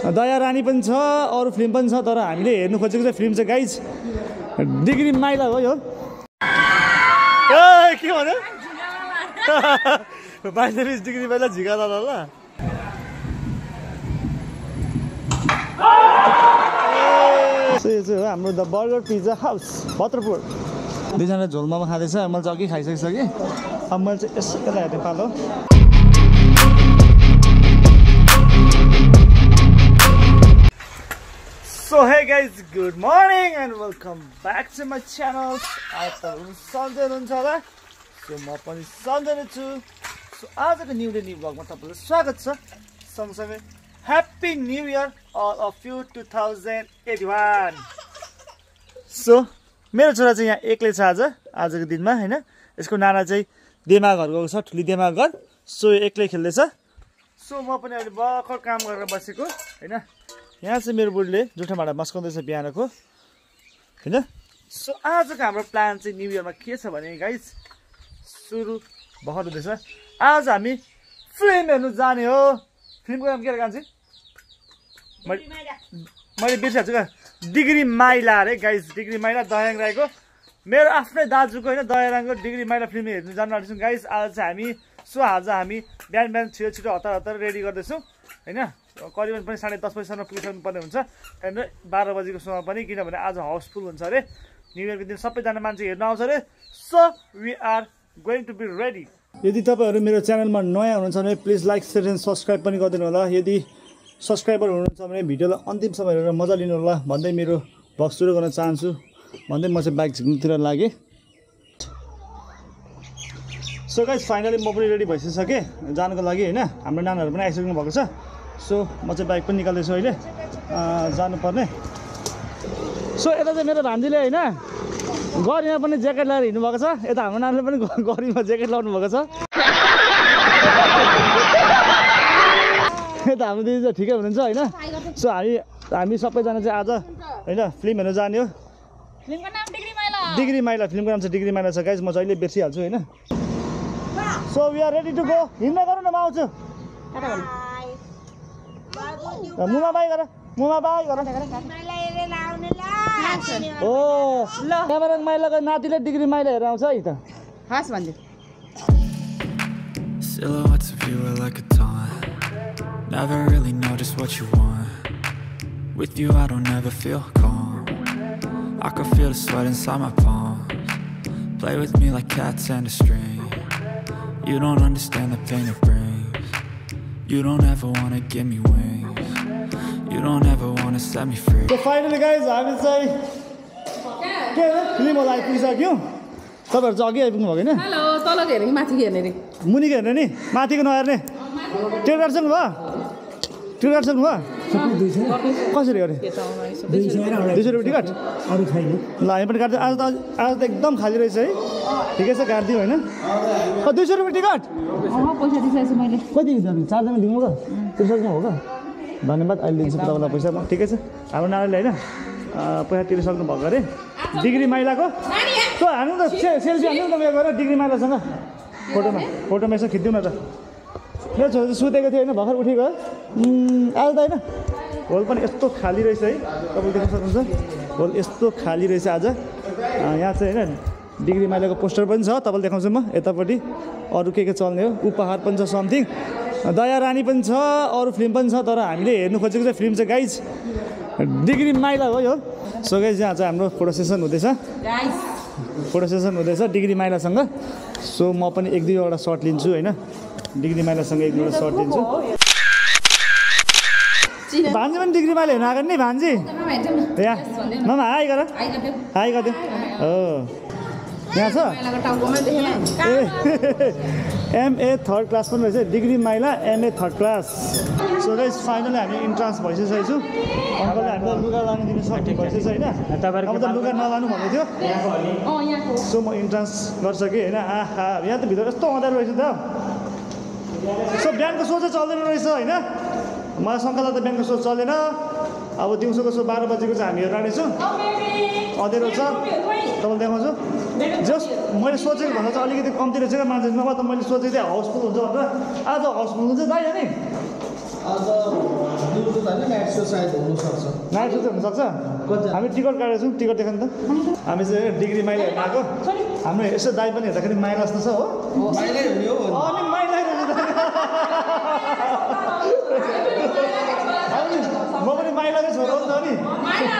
दया रानी पनि छ अरू फिल्म पनि छ तर हामीले हेर्नु खोजेको चाहिँ फिल्म चाहिँ गाइज डिग्री माइला हो यो। ए, के भन्यो? बाइस डिग्री माइला झिका ल ल सो यो चाहिँ हो हाम्रो the burger pizza house Bhadrapur. दुईजना झोल मोमो खाँदैछ मैले चाहिँ अघि खाइसकिसकेँ अब मैले चाहिँ यसो यसलाई हेर्ने पालो। So hey guys good morning and welcome back to my channel आज तपाईँहरू सन्चै हुनुहुन्छ होला सो म पनि सन्चै नै छु सो आजको न्यु डे न्यु ब्लगमा तपाईँलाई स्वागत छ। सँगसँगै happy new year all of you two thousand eighty one so मेरो छोरा चाहिँ यहाँ एक्लै छ आज आजको दिनमा होइन? यसको नाना चाहिँ देमा घर गएको छ ठुली देमा घर सो एक्लै खेल्दैछ। सो म पनि अहिले भर्खर काम गरेर बसेको होइन? यहाँ चाहिँ मेरो बुढीले जुठो भाँडा मस्काउँदैछ बिहानको। होइन सो आजको हाम्रो प्लान चाहिँ न्यु इयरमा के छ भने गाइज सुरु भर्खर हुँदैछ आज हामी फिल्म हेर्नु जाने हो। फिल्मको नाम के कान्छी? मैले मैले बिर्सिहाल्छु क्या। डिग्री माइला अरे गाइज डिग्री माइला दयाङ राईको। मेरो आफ्नै दाजुको होइन दयाराङको डिग्री माइला फिल्म हेर्नु जानु आँटेछौँ गाइज आज चाहिँ हामी सो आज हामी बिहान बिहान छिटो छिटो हतार हतार रेडी गर्दैछौँ होइन? करिबन पनि साढे दस बजीसम्म पुगिसक्नु पर्ने हुन्छ त्यहाँदेखि बाह्र बजीको सोमा पनि किनभने आज हाउसफुल हुन्छ अरे। न्यु इयरको दिन सबैजना मान्छे हेर्नु आउँछ अरे। So we are going to be ready यदि तपाईँहरू मेरो च्यानलमा नयाँ हुनुहुन्छ भने please like share and subscribe पनि गरिदिनु होला। यदि सब्सक्राइबर हुनुहुन्छ भने भिडियोलाई अन्तिमसम्म हेरेर मजा लिनु होला भन्दै मेरो भ्लग सुरु गर्न चाहन्छु। भन्दै म चाहिँ बाइक झिक्नुतिर लागेँ। सो गाइज फाइनली म पनि रेडी भइसकेँ। जानुको लागि होइन हाम्रो नानाहरू पनि आइसक्नु भएको छ। सो म चाहिँ बाइक पनि निकाल्दैछु अहिले। जानुपर्ने। सो यता चाहिँ मेरो भान्जीले होइन गरिमा पनि ज्याकेट लगाएर हिँड्नु भएको छ। यता हाम्रो नानीले पनि गरिमा ज्याकेट लाउनु भएको छ। यता हाम्रो दिदी चाहिँ ठिकै हुनुहुन्छ होइन। सो हामी हामी सबैजना चाहिँ आज होइन फिल्म हेर्नु जाने हो। डिग्री माइला। फिल्मको नाम चाहिँ डिग्री माइला छ गाइज म चाहिँ अहिले बिर्सिहाल्छु होइन। So we are ready to go हिँड्न गरौँ न म आउँछु। मुमा बाई गर मुमा बाई गर ओ ल क्यामेरा माइलाको नातिले डिग्री माइला हेरेर आउँछ है त हस् भन्दै Silhouettes of you are like a taunt. Never really know just what you want. With you, I don't ever feel calm. I can feel the sweat inside my palms. Play with me like cats and a string. You don't understand the pain it brings. You don't ever wanna give me wings. You don't ever wanna set me free. So finally guys हामी चाहिँ के अरे film होला आइपुगिसक्यौँ। तपाईँहरू चाहिँ अघि आइपुग्नु भएको होइन? हेलो तल हेर्ने कि माथि हेर्ने रे? मुनिको हेर्ने नि? माथिको नहेर्ने। टिकट काटिसक्नु भयो टिकट काटिसक्नु भयो कसरी गरे? दुई सय रुपियाँ टिकट? अरू ल हामी पनि काट्छ आज त आज त एकदम खाली रहेछ है। ठिकै छ काटिदिउँ होइन। अ, दुई सय रुपियाँ टिकट? पैसा दिइसकेको छु मैले। कति चारजना दिनु त हो क्या धन्यवाद अहिले दिन्छु तपाईँलाई पैसा। म ठिकै छ। हाम्रो नानीले होइन पैसा तिरिसक्नु भएको अरे। डिग्री माइलाको? त हाल्नु त सेल्फी हाल्नु न उयो गरेर डिग्री माइलासँग। फोटोमा फोटोमा यसो खिचिदिउँ न त। मेरो छोरा चाहिँ सुतेको थियो होइन भर्खर उठेको। आज त होइन। होल पनि यस्तो खाली रहेछ है। तपाईँले देख्न सक्नुहुन्छ। होल यस्तो खाली रहेछ आज। यहाँ चाहिँ होइन डिग्री माइलाको पोस्टर पनि छ। तपाईँलाई देखाउँछु म यतापट्टि। अरू के के चल्ने हो? उपहार पनि छ समथिङ। दया रानी पनि छ अरू फिल्म पनि छ तर हामीले हेर्नु खोजेको चाहिँ फिल्म चाहिँ गाइज डिग्री माइला हो यो। सो गाइज यहाँ चाहिँ हाम्रो फोटो सेसन हुँदैछ। फोटो सेसन हुँदैछ डिग्री माइलासँग। सो म पनि एक दुईवटा सर्ट लिन्छु होइन? डिग्री माइलासँग एक दुईवटा सर्ट लिन्छु। भान्जी पनि डिग्री माइला हेर्नु आएको नि भान्जी? यहाँ मामा हाई गर। हाई गरिदिउँ हो यहाँ छ? देखेन एमए थर्ड क्लास पनि रहेछ degree Maila MA third class so guys finally हामी इन्ट्रान्स भइसकेको छु। अङ्कलले हामीलाई लुगा लानु दिनु सक्नु भइसकेको छ होइन? अब त लुगा नलानु भन्दै थियो। अँ यहाँको। सो म इन्ट्रान्स गर्सकेँ होइन? आहा यहाँ त भित्र यस्तो अँध्यारो रहेछ त। सो बिहानको सो चाहिँ चल्दैन रहेछ होइन? मलाई शङ्करलाई त बिहानको सो चलेन अब दिउँसोको सो बाह्र बजीको चाहिँ हामी हेरेर आँटेछौँ अँध्यारो छ। तपाईँलाई देखाउँछु। जस्ट मैले सोचेको भन्दा चाहिँ अलिकति कम्ती रहेछ क्या मान्छे नभए त मैले सोचेको थिएँ हाउसफुल हुन्छ भनेर। आज हाउसफुल हुन्छ दाइ नि। नाइट सो सायद हुनसक्छ। हामी टिकट काटेको छौँ। टिकट देखाउनु त। हामी चाहिँ डिग्री माइल हेर्न आएको हाम्रो यसो दाइ पनि हेर्दाखेरि माइल जस्तो छ हो माइलै हुने हो अनि माइल म पनि माइलाकै छोरो हो नि त नि भन्नुभयो दिदी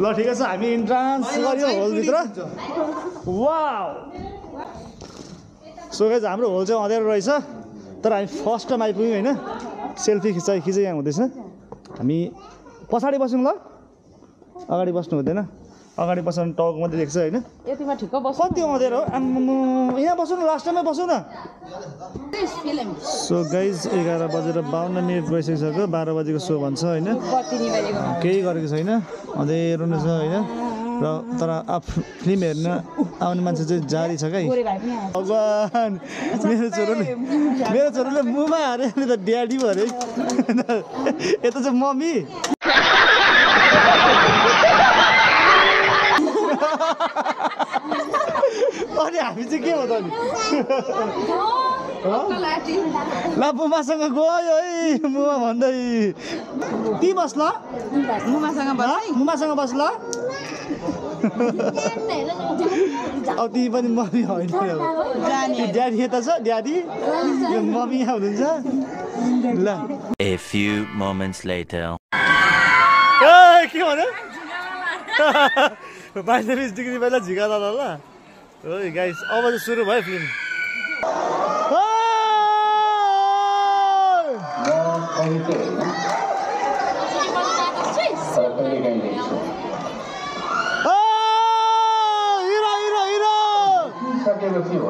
ल ठिकै छ हामी इन्ट्रान्स गऱ्यो होलभित्र। वा सो गाइज हाम्रो होल चाहिँ अँध्यारो रहेछ तर हामी फर्स्ट टाइम आइपुग्यौँ होइन। सेल्फी खिचाइ खिचाइ यहाँ हुँदैछ। हामी पछाडि बसौँ ल। अगाडि बस्नु हुँदैन। अगाडि बस्नु टाउको मात्रै देख्छ होइन? यतिमा कति अँध्यारो हो आम्मामा यहाँ बसौँ न लास्ट टाइममै बसौँ न। सो गाइज एघार बजेर बाहन्न मिनट भइसकिसक्यो बाह्र बजेको सो भन्छ होइन? केही गरेको छैन अँध्यारो नै छ होइन? र तर आफ फिल्म हेर्न आउने मान्छे चाहिँ जारी छ क्या भगवान् मेरो छोरोले मेरो छोरोले मुमा हारे त ड्याडी अरे यता चाहिँ मम्मी। अनि हामी चाहिँ के हो त नि? ला मुमासँग गयो है। मुमा भन्दै। ती मुमासँग बस है। मुमासँग बस्ला अब ती पनि मम्मी होइन जाने। ड्याडी यता छ ड्याडी। यो मम्मी यहाँ हुनुहुन्छ। ल। A few moments later. ए, के भन्यो? बाइस डिग्री पहिला झिका ल ल। ओ गाइस अब चाहिँ सुरु भयो फिल्म।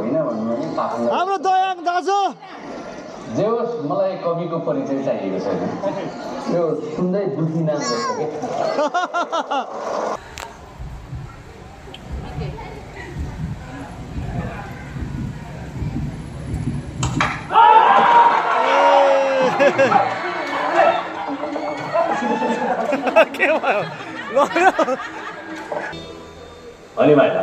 हाम्रो दयाङ दाजु। जे होस् मलाई कविको परिचय चाहिएको छैन। यो सुन्दै दुखी नाम जस्तो के भयो अनि माइला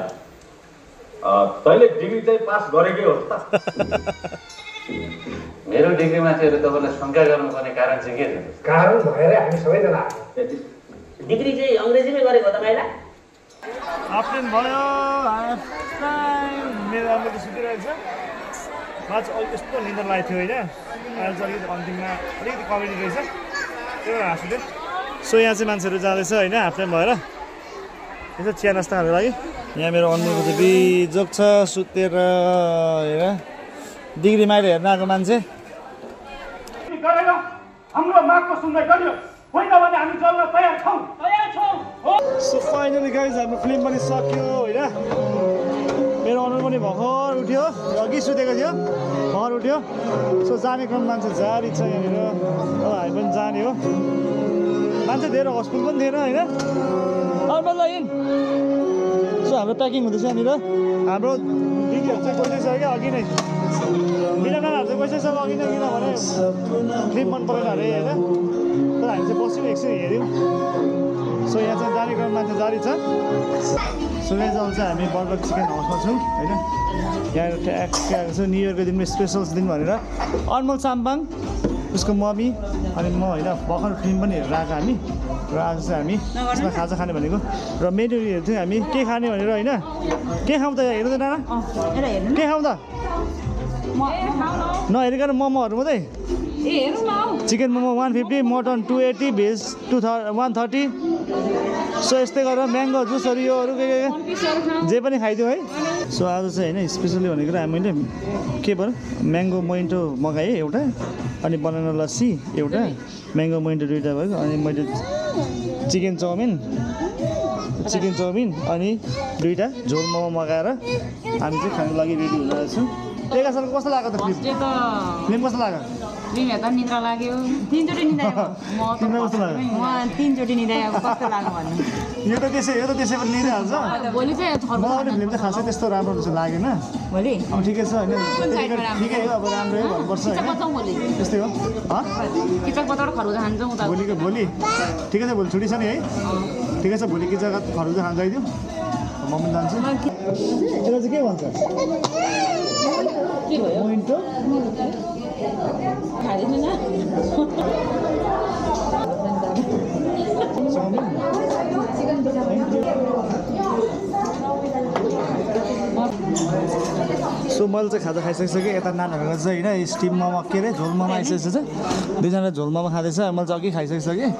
तैँले डिग्री चाहिँ पास गरेकै हो त। मेरो डिग्रीमाथि हेरेर तपाईँलाई शङ्का गर्नुपर्ने कारण चाहिँ के थियो कारण भएर हामी सबैजना डिग्री चाहिँ अङ्ग्रेजीमै गरेको त हाफ भयो मेरो आमा त सुतिरहेको छ मलाई चाहिँ अलिक यस्तो निन्द्रा लागेको थियो होइन। अहिले चाहिँ अलिकति अन्तिममा अलिकति कमेडी रहेछ। त्यही भएर हाँसुथ्यो सो यहाँ चाहिँ मान्छेहरू जाँदैछ होइन हाफ टाइम भएर। यसो चिया नास्ता खानुको लागि। यहाँ मेरो अनुको चाहिँ बिजोग छ सुतेर हेर। डिग्री माइल हेर्न आएको मान्छे। गरेर हाम्रो मागको सुन्दै गरियो। होइन भने हामी जल्न तयार छौँ। तयार छौँ। सो फाइनली गाइज हाम्रो फिल्म पनि सक्यो होइन? मेरो अनुहार पनि भर्खर उठ्यो अघि सुतेको थियो भर्खर उठ्यो। सो जाने क्रम मान्छे जारी छ यहाँनिर। अब हामी पनि जाने हो। मान्छे धेरै हस्पिटल पनि थिएन होइन? अर्बल इन सो हाम्रो प्याकिङ हुँदैछ यहाँनिर। हाम्रो दिदीहरू चाहिँ गइसक्यो क्या? अघि नै। मिलानाहरू चाहिँ गइसक्छ अघि नै? किनभने फिल्म मन परेन अरे होइन? तर हामी चाहिँ बस्यौँ एकछिन हेऱ्यौँ। सो यहाँ चाहिँ जाने क्रम मान्छे जारी छ। सो यहाँ चाहिँ चाहिँ हामी बर्गर चिकन हाउसमा छौँ होइन? यहाँ ट्याक्कै आएको छ न्यु इयरको दिनमा स्पेसल दिन भनेर। अनमोल साम्बाङ उसको मम्मी अनि म होइन भर्खर फिल्म पनि हेरेर आएको हामी। र आज चाहिँ हामी यसमा खाजा खाने भनेको। र मेन्यु हेर्थ्यौँ हामी के खाने भनेर होइन। के खाउँ त हेर्नु त नाना। के खाउँ त? नहेरिकन मोमोहरू मात्रै। Chicken momo one fifty mutton two eighty veg two थ वान थर्टी। सो यस्तै गरेर म्याङ्गो जुसहरू योहरू के के जे पनि खाइदिउँ है। सो आज चाहिँ होइन स्पेसली भनेको मैले के भयो म्याङ्गो मोइन्टो मगाएँ एउटा अनि बनाना लस्सी एउटा म्याङ्गो मोइन्टो दुइटा भयो अनि मैले चिकन चाउमिन चिकन चाउमिन अनि दुइटा झोल मोमो मगाएर हामी चाहिँ खानु लागि रेडी हुन रहेछौँ। त्यही साल कस्तो लाग्यो त फिल्म फिल्म कस्तो लाग्यो? फिल्म हेर्दा निद्रा लाग्यो। तिनचोटि निदायो म त तिनचोटि अब कस्तो लाग्यो भन्नु? यो त त्यसै यो त त्यसै पनि भोलि चाहिँ फिल्म चाहिँ खासै त्यस्तो राम्रो जस्तो लागेन। भोलि? अब ठिकै छ होइन? ठिकै हो अब राम्रै भन्नुपर्छ किचक त्यस्तै हो। किचक खान्छौँ भोलिको भोलि। ठिकै छ भोलि छुट्टी छ नि है? ठिकै छ भोलि कि जग्गा खरबुजा खान गइदिउँ म पनि जान्छु। यसलाई चाहिँ के भन्छ? के भयो? मोइन्टो? खाँदैन सो मैले चाहिँ खाजा खाइसकिसकेँ यता नानीहरूको चाहिँ होइन स्टिम मोमो के अरे? झोल मोमो आइसकेको छ। दुईजना झोल मोमो खाँदैछ। मैले चाहिँ अघि खाइसकिसकेँ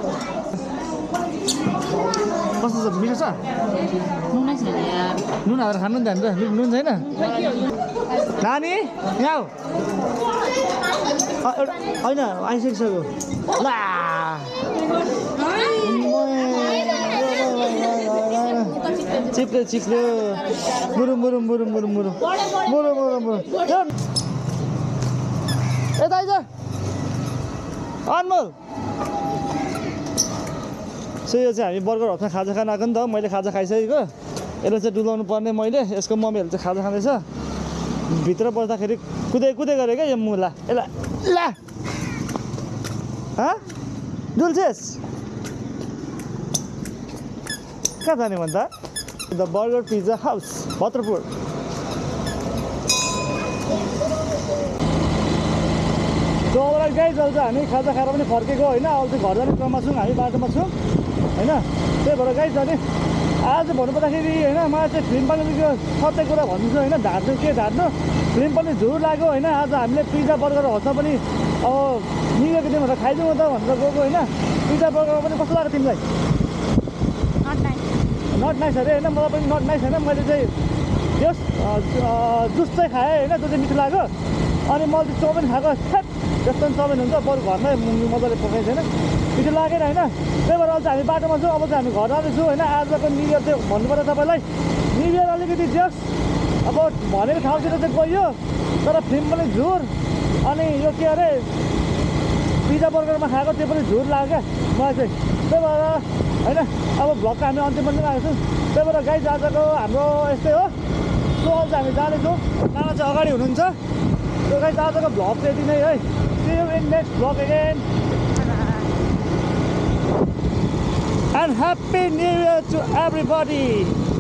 कस्तो छ? मिठो छ? नुनै हालेर खानु नि त अन्त नुन छैन। नानी यहाँ एउटा होइन आइसकिसक्यो। ला। चिप्लो चिप्लो मुरुम मुरुम मुरुम मुरुम मुरुम। मुरुम मुरुम मुरुम। यता आइज अनमोल। सो यो चाहिँ हामी बर्गर हप्ता खाजा खान आएको नि त मैले खाजा खाइसकेको। यसलाई चाहिँ डुलाउनु पर्ने मैले। यसको मम्मीहरू चाहिँ खाजा खाँदैछ। भित्र बस्दाखेरि कुदै कुदै गरेँ क्या यो मुला? यसलाई ला। डुल्छेस कहाँ जाने भन्छ the burger pizza house Bhadrapur. So अब गाई चल्छ? हामी खाजा खाएर पनि फर्केको होइन। अब चाहिँ घर जाने क्रममा छौँ हामी बाटोमा छौँ होइन? त्यही भएर गाई जाने। आज भन्नुपर्दाखेरि होइन मलाई चाहिँ फिल्म पनि त्यो सत्य कुरा भन्छु होइन। ढाँट्नु के ढाँट्नु फिल्म पनि झुर लाग्यो होइन। आज हामीले पिज्जा बर्गर हल्छ पनि अब दिनमा त खाइदिउँ त भनेर गएको होइन। पिज्जा बर्गर पनि कस्तो लाग्यो तिमीलाई? नट नाइस अरे होइन मलाई पनि नट नाइस होइन। मैले चाहिँ जस जुस चाहिँ खाएँ होइन त्यो चाहिँ मिठो लाग्यो। अनि मैले चाहिँ चाउमिन खाएको थ्याट त्यस्तो पनि चाउमिन हुन्छ बरु घरमै मजाले पकाइन्छ होइन। मिठो लागेन होइन? त्यही भएर अहिले चाहिँ हामी बाटोमा छौँ अब चाहिँ हामी घर जाँदैछौँ होइन? आजको न्यु इयर चाहिँ भन्नुपर्छ तपाईँलाई न्यु इयर अलिकति जस अब भनेको ठाउँतिर चाहिँ गइयो तर फिल्म पनि झुर अनि यो के अरे पिज्जा बर्गरमा खाएको त्यो पनि झुर लाग्यो क्या मलाई चाहिँ। त्यही भएर होइन? अब भ्लगको हामी अन्तिम पनि आएको छौँ। त्यही भएर गाई आजको हाम्रो यस्तै हो। सो अहिले चाहिँ हामी जाँदैछौँ। नाना चाहिँ अगाडि हुनुहुन्छ? त्यो गाई आजको भ्लग चाहिँ यति नै है। See you in next vlog again and Happy New Year to everybody!